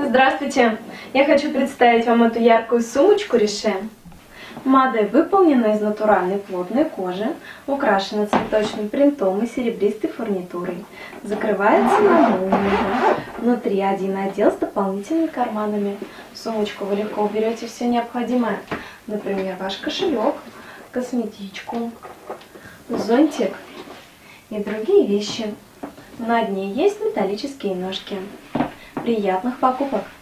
Здравствуйте! Я хочу представить вам эту яркую сумочку Рише. Модель выполнена из натуральной плотной кожи, украшена цветочным принтом и серебристой фурнитурой. Закрывается на молнию. Внутри один отдел с дополнительными карманами. В сумочку вы легко уберете все необходимое. Например, ваш кошелек, косметичку, зонтик и другие вещи. На дне есть металлические ножки. Приятных покупок!